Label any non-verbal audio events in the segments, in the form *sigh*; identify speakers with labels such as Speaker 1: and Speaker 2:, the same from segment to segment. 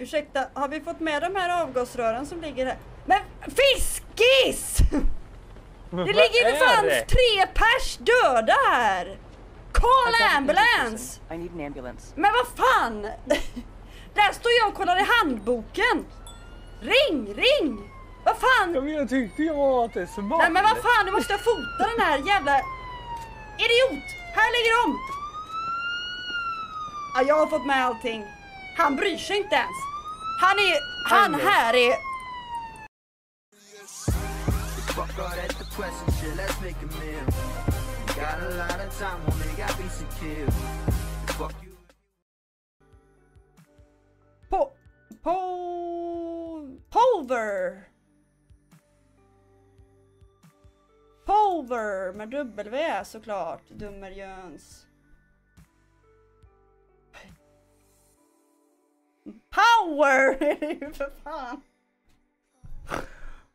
Speaker 1: Ursäkta, har vi fått med de här avgasrören som ligger här? Men fiskis! Det ligger ju fan tre pers döda här! Call ambulance!
Speaker 2: I need an ambulance.
Speaker 1: Men vad fan! *laughs* Där står jag och kollar i handboken! Ring, ring! Vad fan!
Speaker 3: Ja, men jag tyckte ju var att det är smart.
Speaker 1: Nej men vad fan, du måste fota den här jävla... Idiot! Här ligger de! Ja, jag har fått med allting. Han bryr sig inte ens. Han är... Han här är... Po... Po... Pulver! Pulver med W såklart, dummerjöns. Power är det ju för fan!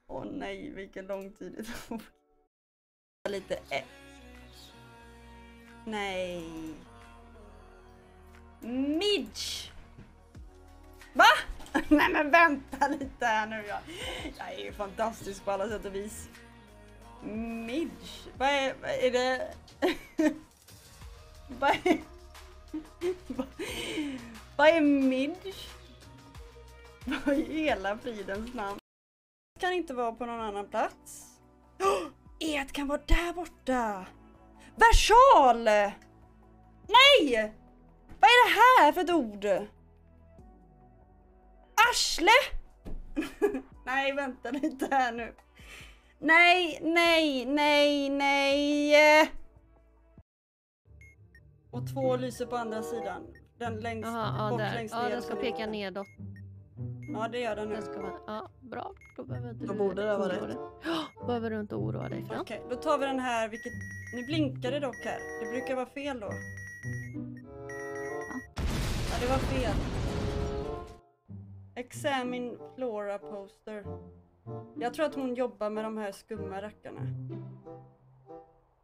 Speaker 1: Åh nej, vilken lång tid det tog. Lite ett... Nej. Midge! Va? *laughs* Nej men vänta lite här nu. Jag, jag är ju fantastisk på alla sätt och vis. Midge? Vad är, vad är det? *laughs* vad är... *laughs* Vad är midge? Vad *laughs* i hela fridens namn? Kan inte vara på någon annan plats. *gasps* Oh, Et kan vara där borta! Versal! Nej! Vad är det här för ett ord? Arsle? *laughs* nej, vänta lite här nu. Nej, nej, nej, nej. Och två lyser på andra sidan. Den längst
Speaker 4: Jaha,
Speaker 1: bort
Speaker 4: ja,
Speaker 1: längst
Speaker 4: Ja,
Speaker 1: ner
Speaker 4: den ska peka nedåt.
Speaker 1: Ja, det gör den nu.
Speaker 4: Den ska vara, ja, bra. Då behöver inte
Speaker 1: Då
Speaker 4: du
Speaker 1: borde det vara
Speaker 4: oroa
Speaker 1: rätt.
Speaker 4: dig. Ja, behöver du inte oroa dig för.
Speaker 1: Okej, då tar vi den här, vilket... Nu blinkar det dock här. Det brukar vara fel då. Ja, det var fel. Examine Flora poster. Jag tror att hon jobbar med de här skumma rackarna.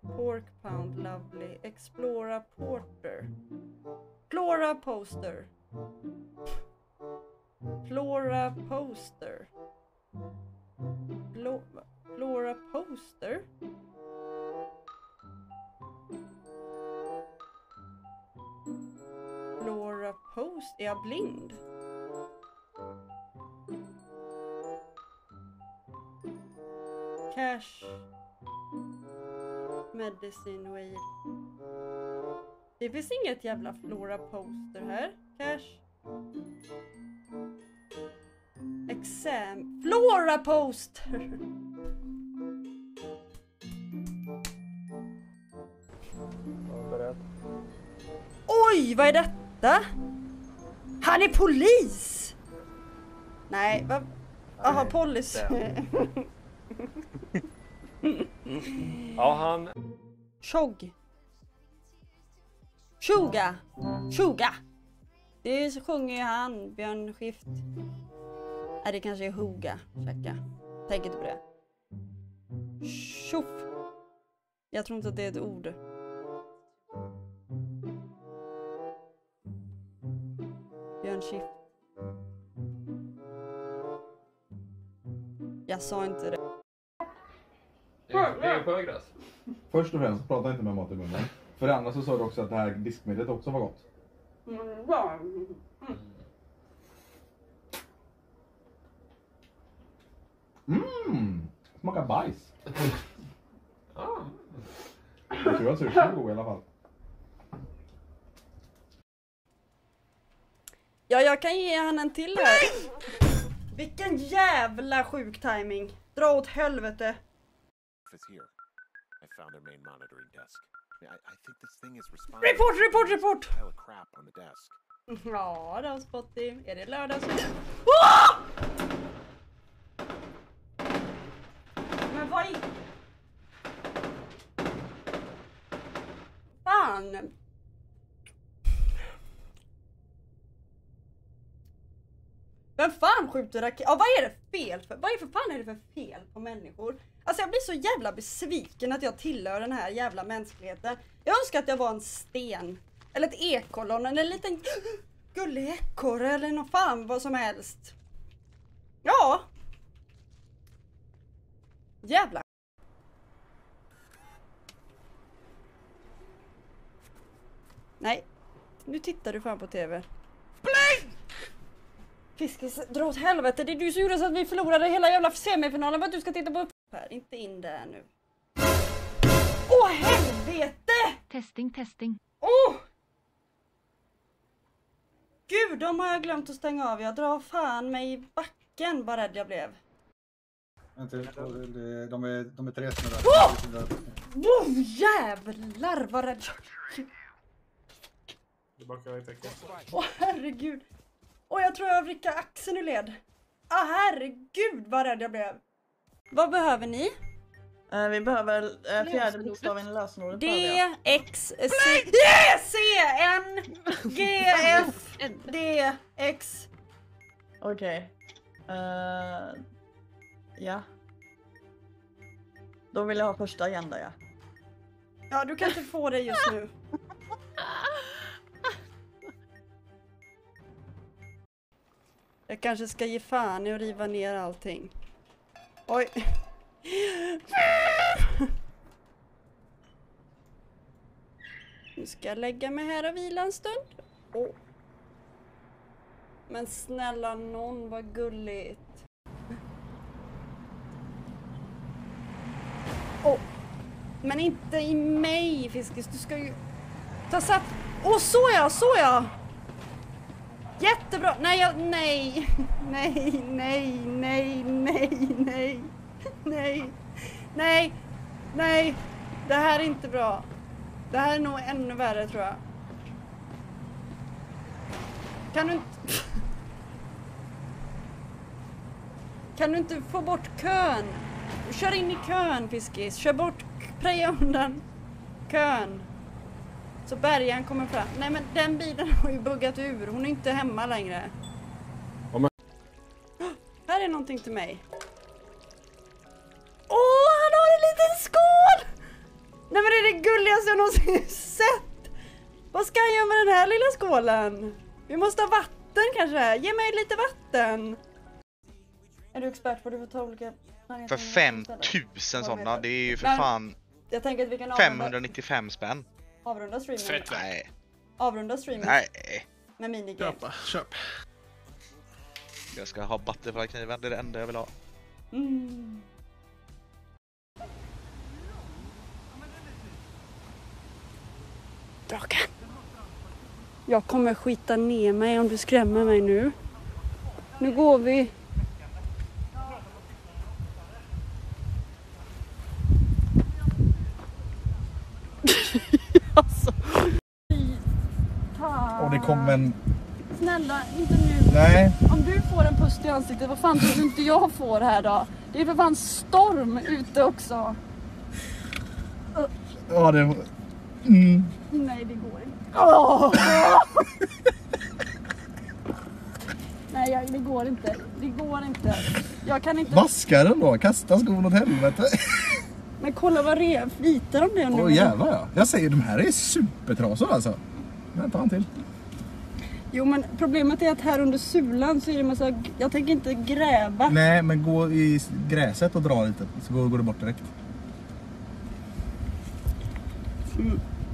Speaker 1: Pork pound lovely. Explora porter. Flora poster. Flora poster. Flo Flora poster? Flora post? Är jag blind? Cash. Medicine weed. Det finns inget jävla Flora poster här. Cash. Exam. Flora poster! Oj, vad är detta? Han är polis! Nej, vad? Jaha, policy. *laughs*
Speaker 3: Ja, han...
Speaker 1: Tjogg. Tjoga. Tjoga. Det sjunger ju han, Björn Skift. Nej, det kanske är Hoga. Checka. Tänk inte på det. Tjoff. Jag tror inte att det är ett ord. Björn Skift. Jag sa inte det.
Speaker 5: Det är, det är sjögräs.
Speaker 6: Först och främst, prata inte med mat i munnen. För det andra så sa du också att det här diskmedlet också var gott. Mmm! Smakar bajs.
Speaker 5: Ah.
Speaker 6: Jag tror att sushi är god i alla fall.
Speaker 1: Ja, jag kan ge han en till här. Vilken jävla sjuk timing. Dra åt helvete. Report, report, report! Ja, då Spotty. Är det lördag så... Åh! Men vad i... Fan! Vem fan skjuter raket? Ja, vad är det fel för? Vad är för fan är det för fel på människor? Alltså jag blir så jävla besviken att jag tillhör den här jävla mänskligheten. Jag önskar att jag var en sten. Eller ett ekollon, eller en liten *gasps* gullig ekorre eller något fan vad som helst. Ja. Jävla. Nej. Nu tittar du fan på TV. Fiskis, dra åt helvete. Det är du som gjorde så att vi förlorade hela jävla semifinalen för att du ska titta på här. Inte in där nu. Åh helvete!
Speaker 4: Testing, testing.
Speaker 1: Åh! Gud, de har jag glömt att stänga av. Jag drar fan mig i backen vad rädd jag blev.
Speaker 2: Vänta, de är, de är tre som är
Speaker 1: Åh!
Speaker 2: där.
Speaker 1: Åh jävlar vad rädd jag
Speaker 3: täcket.
Speaker 1: Åh herregud. Åh jag tror jag vrickade axeln ur led. Ah herregud vad rädd jag blev. Vad behöver ni?
Speaker 7: Eh, vi behöver uh, fjärde bokstaven i lösenordet.
Speaker 1: D. X, C, yeah! C, N, G, F, D, X.
Speaker 7: Okej. Eh, ja. Då vill jag ha första agenda ja.
Speaker 1: Ja du kan inte få det just nu. Jag kanske ska ge fan i att riva ner allting. Oj. Nu ska jag lägga mig här och vila en stund. Oh. Men snälla någon vad gulligt. Oh. Men inte i mig Fiskis, du ska ju ta sats. Åh så ja, så ja! Jättebra! Nej, jag, nej! *laughs* Nej, nej, nej, nej, nej! Nej! Nej! Nej! Det här är inte bra. Det här är nog ännu värre tror jag. Kan du inte... *laughs* Kan du inte få bort kön? Kör in i kön, Fiskis. Kör bort... Preja undan kön. Så bärgaren kommer fram. Nej men den bilen *laughs* har ju buggat ur, hon är inte hemma längre.
Speaker 3: Men- *gasps*
Speaker 1: Här är någonting till mig. Åh, han har en liten skål! Nej men det är det gulligaste jag någonsin *laughs* sett! Vad ska han göra med den här lilla skålen? Vi måste ha vatten kanske? Ge mig lite vatten! Är du expert på det? Du får ta olika...
Speaker 8: För 5000 sådana, det är ju för fan
Speaker 1: Jag tänker att vi kan avrunda,
Speaker 8: 595 spänn.
Speaker 1: Avrunda streamen.
Speaker 5: Fett.
Speaker 8: Nej,
Speaker 1: Avrunda streamen
Speaker 8: nej.
Speaker 1: med minigame.
Speaker 5: köp.
Speaker 8: Jag ska ha Butterfly-kniven, det är det enda jag vill ha.
Speaker 1: Mm. Draken. Jag kommer skita ner mig om du skrämmer mig nu. Nu går vi. alltså. Fy fan.
Speaker 6: Och det kom en...
Speaker 1: Snälla, inte nu.
Speaker 6: Nej.
Speaker 1: Om du får en pust i ansiktet, vad fan tror du inte jag får här då? Det är för fan storm ute också.
Speaker 6: Ja, det... Mm.
Speaker 1: Nej, det går inte. Åh! *laughs* Nej, jag, det går inte. Det går inte. Jag kan inte.
Speaker 6: Vaska den då, kasta skon åt helvete.
Speaker 1: Men kolla vad rev om det nu.
Speaker 6: Åh jävlar ja. Jag säger de här är supertrasor alltså. Vänta han till.
Speaker 1: Jo, men problemet är att här under sulan så är det massa... Jag tänker inte gräva.
Speaker 6: Nej, men gå i gräset och dra lite så går går det bort direkt.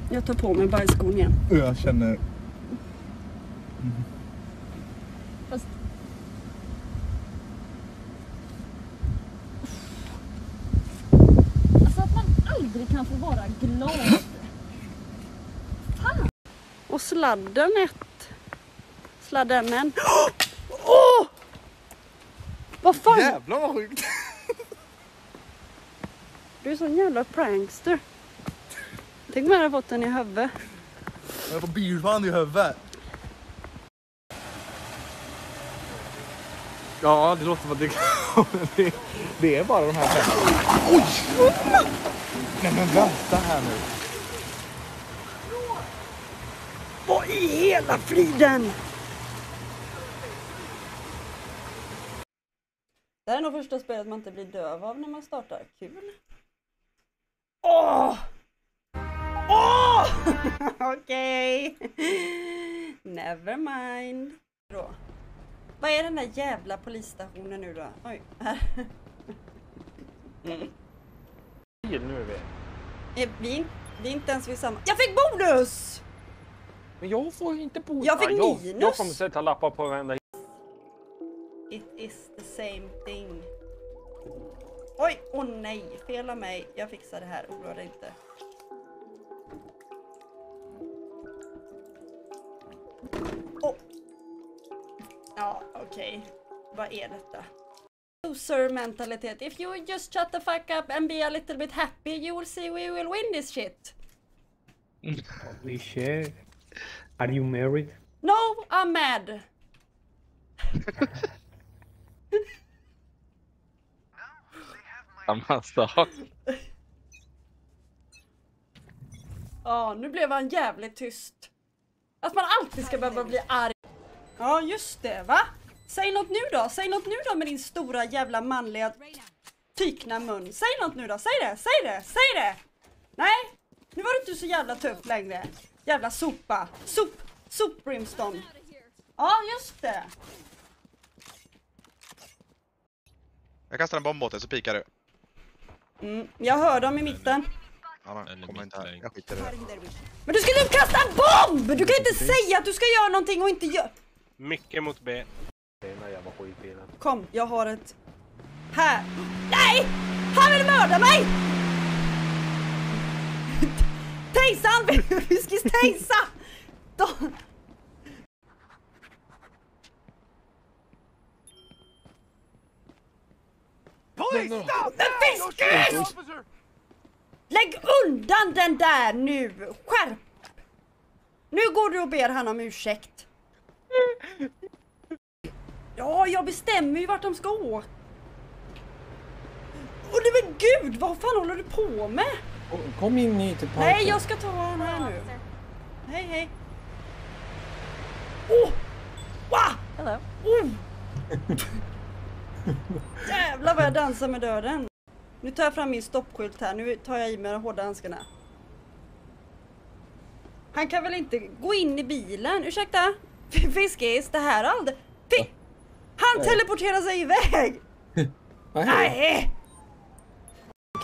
Speaker 1: Jag tar på mig bajsskon igen.
Speaker 6: Jag känner...
Speaker 1: Fast... Alltså att man aldrig kan få vara glad. Fan! Och sladden ett. Sladden en. *gasps* Åh! Vad fan?
Speaker 6: Jävlar vad sjukt. *laughs*
Speaker 1: Du är sån jävla prankster. Tänk om jag hade fått den i huvudet.
Speaker 6: Jag får bilband i huvudet.
Speaker 3: Ja, det låter som att det, *laughs* det, det är bara de här fem.
Speaker 6: Nej men vänta här nu.
Speaker 1: Vad i hela friden? Det här är nog första spelet man inte blir döv av när man startar. Kul. Åh! Åh! *laughs* Okej. Never mind. Då. Vad är den där jävla polisstationen nu då? Oj, här.
Speaker 3: Bil nu är vi.
Speaker 1: Är vi, vi är inte ens vid samma... Jag fick bonus!
Speaker 3: Men jag får inte bo
Speaker 1: Jag fick
Speaker 3: jag,
Speaker 1: minus.
Speaker 3: jag kommer sätta lappar på varenda
Speaker 1: It is the same thing. Oj, åh oh nej, fel av mig. Jag fixar det här, oroa dig inte. Oh. Ja, okej. Vad är detta? Loser mentalitet. If you just shut the fuck up and be a little bit happy you will see we will win this shit.
Speaker 9: Holy shit. Are you married?
Speaker 1: No, I'm mad. *laughs*
Speaker 8: Samma sak. Alltså.
Speaker 1: Ja, nu blev han jävligt tyst. Att man alltid ska behöva bli arg. Ja, just det, va? Säg något nu då, säg något nu då med din stora jävla manliga tykna mun. Säg något nu då, säg det, säg det, säg det! Nej, nu var du inte så jävla tuff längre. Jävla sopa. Sop, sopbrimstone. Ja, just det.
Speaker 8: Jag kastar en bomb åt dig så pikar du.
Speaker 1: Mm, jag hör dem i mitten.
Speaker 8: Ja, men, kom inte här. Jag skiter i det.
Speaker 1: Men du skulle kasta en bomb! Du kan inte säga att du ska göra någonting och inte göra...
Speaker 3: Mycket mot B.
Speaker 1: Kom, jag har ett... Här! Nej! Han vill mörda mig! Tejsa han! *laughs* Vi ska tejsa! Då- Men fiskis! Lägg undan den där nu! Skärp! Nu går du och ber han om ursäkt. Ja, jag bestämmer ju vart de ska åka. Och det men gud, vad fan håller du på med?
Speaker 10: Kom in i till parken.
Speaker 1: Nej, jag ska ta han här nu. Hej, hej. Oh! Wow!
Speaker 4: Hello.
Speaker 1: Oh! *laughs* *laughs* Jävlar vad jag dansar med döden. Nu tar jag fram min stoppskylt här. Nu tar jag i med de hårda handskarna. Han kan väl inte gå in i bilen? Ursäkta? Fiskis, det här har aldrig... Fi- Han teleporterar sig iväg! *laughs*
Speaker 10: Nej.
Speaker 1: Nej!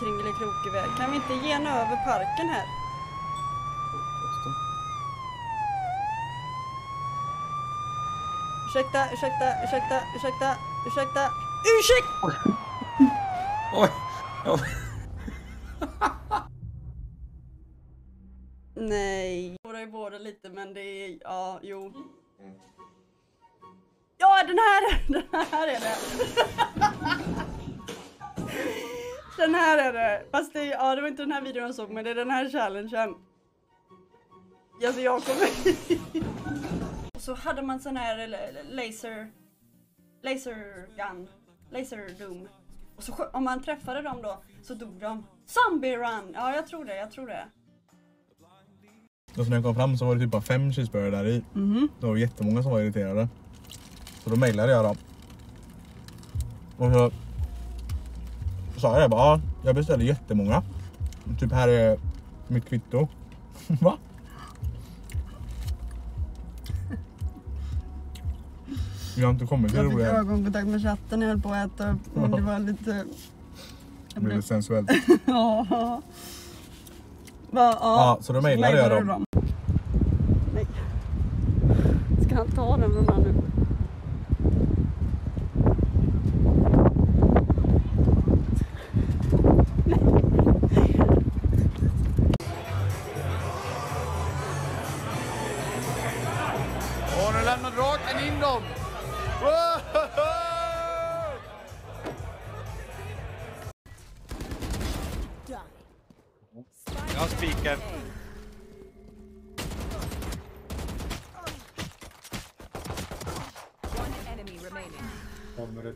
Speaker 1: Kringelikrokig väg. Kan vi inte gena över parken här? Ursäkta, ursäkta, ursäkta, ursäkta, ursäkta, ursäkta!
Speaker 10: Oj. Ja.
Speaker 1: Nej. Jag i båda lite men det är, ja, jo. Ja, den här, *laughs* den här är det. *laughs* Den här är det. Fast det, ja, det var inte den här videon jag såg men det är den här challengen. Alltså jag kommer... *laughs* Och så hade man sån här l- laser... Laser gun. Laser doom. Och så om man träffade dem då så dog de. Zombie run! Ja, jag tror det, jag tror det.
Speaker 6: Och så när jag kom fram så var det typ bara fem cheeseburgare där i.
Speaker 1: Mhm.
Speaker 6: Det var jättemånga som var irriterade. Så då mejlade jag dem. Och så sa jag bara, ja, jag beställde jättemånga. Typ här är mitt kvitto. *laughs* Va? Jag har inte kommit till
Speaker 1: Jag
Speaker 6: det
Speaker 1: fick
Speaker 6: roliga.
Speaker 1: ögonkontakt med chatten när jag höll på att äta upp och det var lite...
Speaker 6: Det blev lite sensuellt. *laughs*
Speaker 1: ja. Va,
Speaker 6: Ja, så då mejlade jag
Speaker 1: mejlade
Speaker 6: dem.
Speaker 1: du.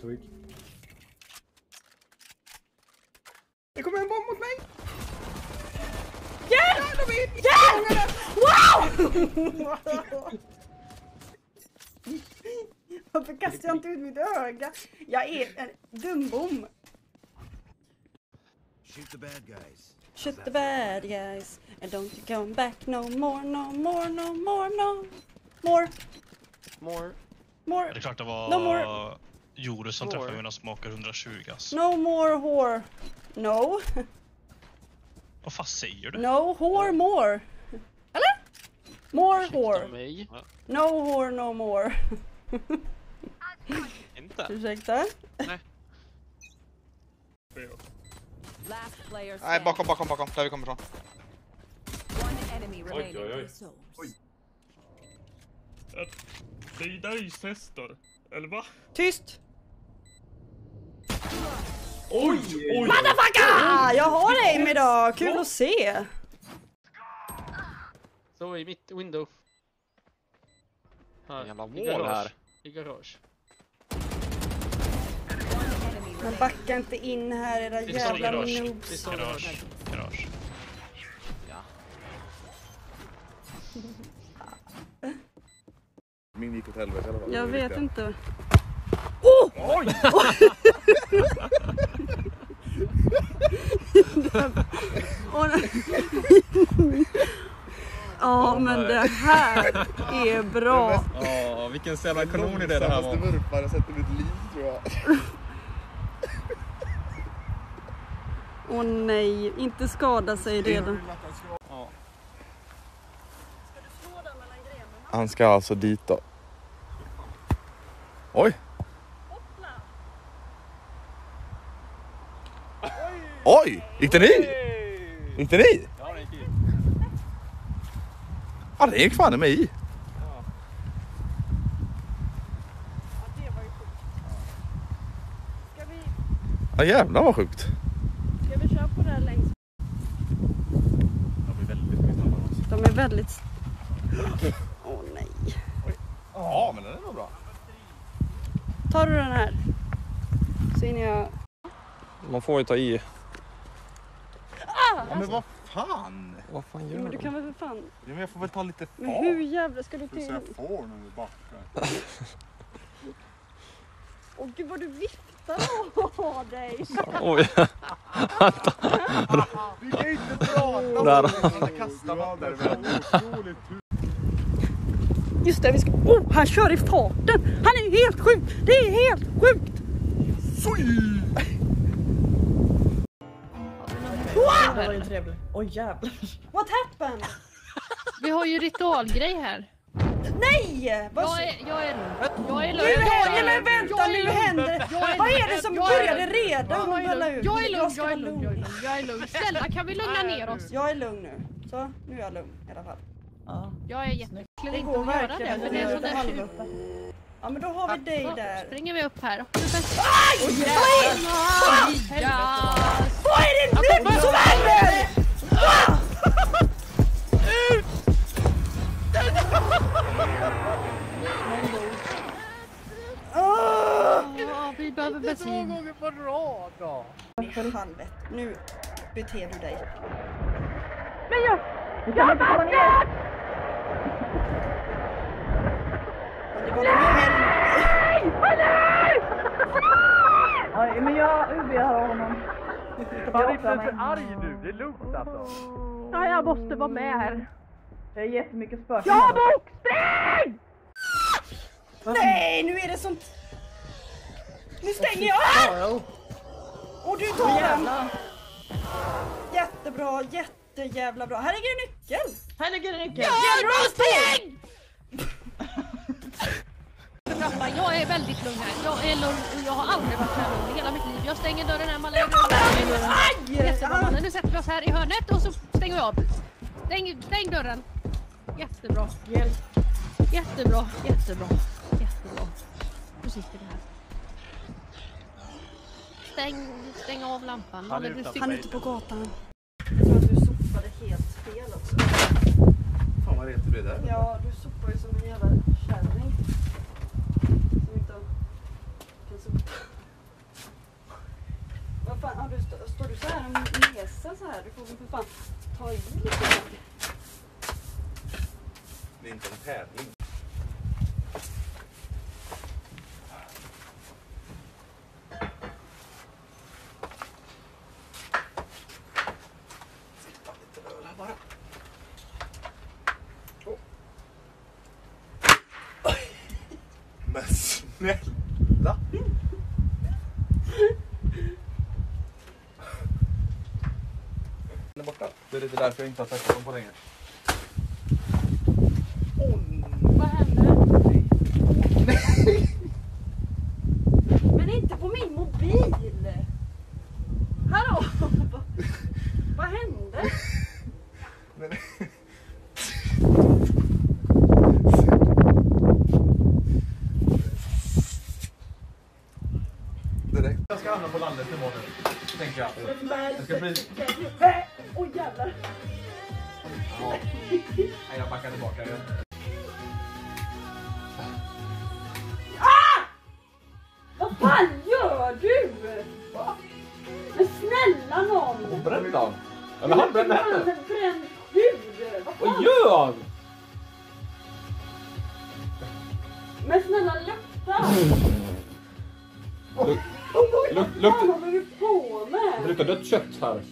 Speaker 2: Kom med retorik.
Speaker 3: Det kommer en bomb mot mig!
Speaker 1: Hjälp! Hjälp! Wow! *laughs* Varför kastar jag inte ut mitt öga? Jag är en dumbom.
Speaker 11: Shoot the bad guys.
Speaker 1: Shoot the bad guys and don't you come back no more, no more, no more, no. More.
Speaker 12: More.
Speaker 1: More.
Speaker 13: Det är klart det var
Speaker 1: No more.
Speaker 13: Joru som
Speaker 12: More.
Speaker 13: träffade mina smakar 120 alltså.
Speaker 1: No more whore. No.
Speaker 13: Vad fan säger du?
Speaker 1: No whore more. Eller? More
Speaker 12: Ursäkta
Speaker 1: whore.
Speaker 12: mig.
Speaker 1: No whore no more.
Speaker 12: Inte?
Speaker 1: Ursäkta?
Speaker 14: Player
Speaker 8: Nej, bakom, bakom, bakom. Där vi kommer ifrån.
Speaker 14: Remaining.
Speaker 5: oj, oj.
Speaker 14: Zones.
Speaker 13: Det är är Sester. Eller va?
Speaker 1: Tyst!
Speaker 5: Oj, oj!
Speaker 1: Motherfucker! Jag har aim idag, kul att se!
Speaker 12: Så i mitt window. Här.
Speaker 8: Jävla
Speaker 12: I
Speaker 8: mål här.
Speaker 12: I garage.
Speaker 1: Men backa inte in här era
Speaker 12: Det
Speaker 1: jävla
Speaker 12: garage.
Speaker 1: noobs.
Speaker 12: Det står
Speaker 13: Garage.
Speaker 12: garage.
Speaker 3: Min gick åt helvete i alla fall.
Speaker 1: Jag vet inte. Oh!
Speaker 3: Oj!
Speaker 1: Ja men det här är bra.
Speaker 3: Ja, vilken jävla kanonidé det här var. vurpan jag sett i mitt liv tror jag.
Speaker 1: Åh nej, inte skada sig redan.
Speaker 3: Han ska alltså dit då. Oj! Oj! Gick den i? Gick den i?
Speaker 12: Ja, det gick i.
Speaker 3: Ja, den gick fan i mig i.
Speaker 1: Ska vi,
Speaker 3: Ja jävlar vad sjukt.
Speaker 1: ska vi köra på det här längst?
Speaker 3: De är väldigt mycket snabbare.
Speaker 1: De är väldigt... Åh nej.
Speaker 3: Ja, men den är nog bra.
Speaker 1: Tar du den här? Så hinner jag...
Speaker 12: Man får ju ta i.
Speaker 3: Ja, men vad fan?
Speaker 12: Vad fan
Speaker 1: Ja,
Speaker 12: gör
Speaker 1: men du
Speaker 12: de?
Speaker 1: kan väl för fan...
Speaker 3: Ja, men jag får väl ta lite fart.
Speaker 1: Men hur jävla ska du till...
Speaker 2: jag får när du backar.
Speaker 1: Åh gud vad du viftar av dig! *laughs*
Speaker 12: Oj. *laughs*
Speaker 3: Vi kan inte prata
Speaker 12: Där.
Speaker 3: om det. Han kastar vatten. *laughs*
Speaker 1: Just det, vi ska... Oh, han kör i farten! Han är helt sjuk! Det är helt sjukt!
Speaker 7: Det var ju trevligt. Oj jävlar.
Speaker 1: What happened? *laughs*
Speaker 4: Vi har ju ritualgrej här.
Speaker 1: Nej! Vad...
Speaker 4: Jag är, jag är lugn. Jag är
Speaker 1: Nu
Speaker 4: lugn.
Speaker 1: händer, men vänta nu händer det! Vad är det som började redan
Speaker 4: Jag är lugn.
Speaker 1: ut?
Speaker 4: Jag är lugn,
Speaker 1: ska
Speaker 4: jag är
Speaker 1: vara
Speaker 4: lugn, jag är lugn. Jag är lugn. Snälla kan vi lugna ner oss?
Speaker 1: Jag är lugn nu. Så, nu är jag lugn i alla fall.
Speaker 7: Ja.
Speaker 4: Jag är jätteäcklig
Speaker 1: Det
Speaker 4: inte
Speaker 1: går
Speaker 4: att göra det.
Speaker 1: verkligen
Speaker 4: Men det är sån där
Speaker 1: halvuppe. Ja men då har vi dig där.
Speaker 4: springer vi upp här.
Speaker 1: Aj!
Speaker 4: Aj! Ja.
Speaker 1: Vad är det nu som händer?
Speaker 4: Ja, vi behöver bensin.
Speaker 3: gånger på rad då.
Speaker 1: Helvete, nu beter du dig.
Speaker 7: Men jag... Jag backar!
Speaker 1: Det var nej!
Speaker 7: Nej, men jag UB-har honom.
Speaker 3: Fan inte så arg nu. Det är lugnt alltså.
Speaker 4: Ja, jag måste vara med här.
Speaker 7: Det är jättemycket spöken.
Speaker 4: Ja, bokspring!
Speaker 1: Nej, nu är det sånt... Nu stänger jag! Och du tar den! Jättebra, jättejävla bra. Här ligger en nyckel!
Speaker 7: Här ligger en nyckel.
Speaker 1: Spring!
Speaker 4: Trappa, Jag är väldigt lugn här. Jag är lugn och jag har aldrig varit så här lugn i hela mitt liv. Jag stänger dörren här Malin.
Speaker 1: Aj!
Speaker 4: Jättebra Malin. Nu sätter vi oss här i hörnet och så stänger vi av. Stäng, stäng dörren. Jättebra.
Speaker 7: Hjälp.
Speaker 4: Jättebra. Jättebra. Jättebra. Nu sitter vi här. Stäng, stäng av lampan.
Speaker 3: Han är
Speaker 4: du
Speaker 1: Han är ute på gatan. Jag tror att du sopade helt fel också.
Speaker 3: Fan vad rent det blir där.
Speaker 1: Ja, du sopar ju som en jävla kärring. Som inte kan sopa. Vad fan, har du, stå- står du så här och mesar så här? Du får väl för fan ta i lite. grann.
Speaker 3: Det är inte en tävling. Sippa lite bara.
Speaker 6: Snälla. Den är borta. Det är därför jag inte har testat dem på länge.
Speaker 1: Vad hände? Men inte på min mobil! Hallå? Vad hände?
Speaker 6: Jag ska hamna på landet imorgon tänker jag. Det ska bli...
Speaker 1: Oj jävlar!
Speaker 6: Ja. Nej, jag backar tillbaka igen.
Speaker 1: Ah! Vad fan gör du? Men snälla nån!
Speaker 10: Bränn han. Eller han bränner henne.
Speaker 1: Bränd hud! Vad
Speaker 10: Vad
Speaker 1: fan?
Speaker 10: gör han?
Speaker 1: Men snälla lukta!
Speaker 10: Luk-
Speaker 1: Vad
Speaker 10: luk-
Speaker 1: fan
Speaker 10: luktar-
Speaker 1: håller du på med?
Speaker 10: Det luktar dött kött här.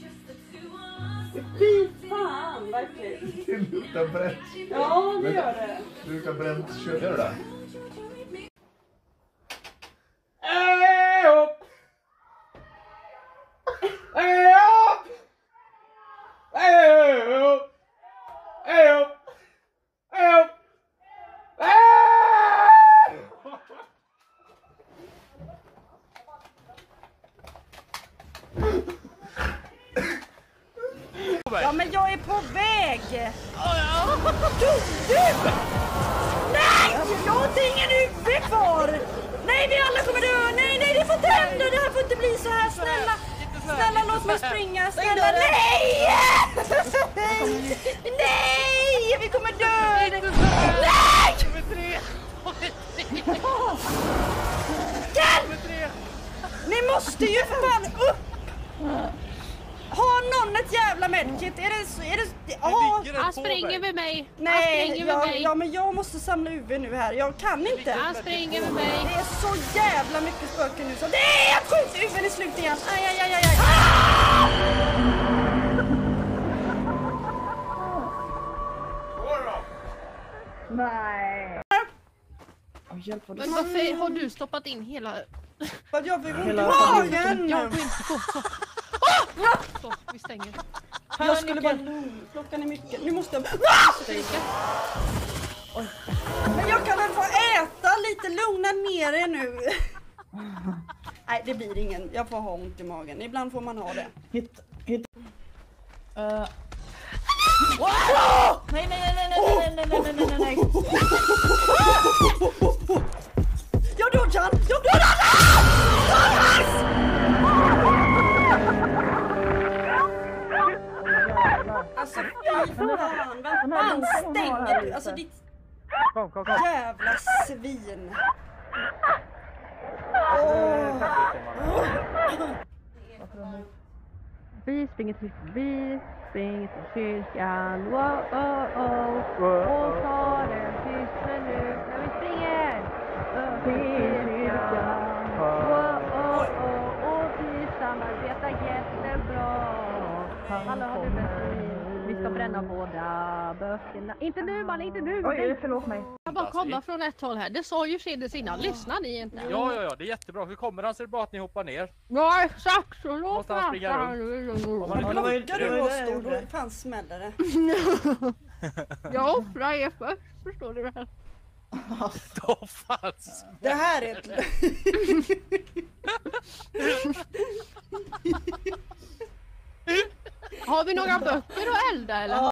Speaker 1: Fy fan äckligt.
Speaker 6: Det luktar bränt.
Speaker 1: Ja det gör det.
Speaker 6: Det luktar bränt kött. Gör det där?
Speaker 10: Hej upp! Hej upp! Hej upp! Hej upp! Hej upp!
Speaker 1: Ja men jag är på väg! Du! du! Nej! Jag har inte ingen huvud kvar! Nej vi alla kommer dö! Nej nej det får inte hända! Det här får inte bli så här! Snälla! Snälla låt mig springa! Snälla nej! Nej! Vi kommer dö! Nej! Hjälp! Ni måste ju för fan upp! Har någon ett jävla medkit? Är det... så- Är det ja.
Speaker 4: Han springer med mig.
Speaker 1: Nej,
Speaker 4: springer med
Speaker 1: ja,
Speaker 4: mig.
Speaker 1: ja men jag måste samla UV nu här. Jag kan inte.
Speaker 4: Han springer med mig.
Speaker 1: Det är så jävla mycket spöken nu så det är att skjuta UV är slut igen. Aj, aj, aj, aj, aj. Nej.
Speaker 4: Men varför har du stoppat in hela...
Speaker 1: För att jag fick ont i magen.
Speaker 4: Jag vill inte gå så. Så, vi stänger.
Speaker 1: Jag skulle bara... Klockan är mycket. Nu måste jag... Oj. Men jag kan väl få äta lite. Lugna ner er nu. *laughs* Nej, det blir ingen. Jag får ha ont i magen. Ibland får man ha det.
Speaker 7: Hit, hit. Uh.
Speaker 1: Wow!
Speaker 7: Nej, nej, nej, nej, nej, nej, nej, nej, nej, nej, nej.
Speaker 1: Jag dodgar han! Jag dodgar han! Alltså fy fan, vad fan stänger du? Alltså ditt
Speaker 9: Kom, kom, kom.
Speaker 1: jävla svin.
Speaker 4: Vi springer till vi springer till kyrkan. Wow, oh, oh. Och tar en tyst minut när vi springer. Upp till kyrkan. Wow, oh, oh. Och vi samarbetar jättebra. Alla har du bensin. Vi ska bränna båda böckerna. Inte nu man, inte nu.
Speaker 7: Oj, förlåt mig.
Speaker 4: Jag bara komma från ett håll här. Det sa ju Shedis innan. Lyssnar ni inte?
Speaker 13: Ja, ja, ja, det är jättebra. Hur kommer han? Så är det bara att ni hoppar ner.
Speaker 4: Ja, exakt. Så
Speaker 13: Måste han springa runt?
Speaker 1: Du
Speaker 7: jag
Speaker 1: stor, då fan smäller det. *laughs*
Speaker 4: Jag offrar er först. Förstår du väl? *laughs*
Speaker 13: Då fanns.
Speaker 1: Det här är ett... *laughs*
Speaker 4: Har vi några böcker att elda eller?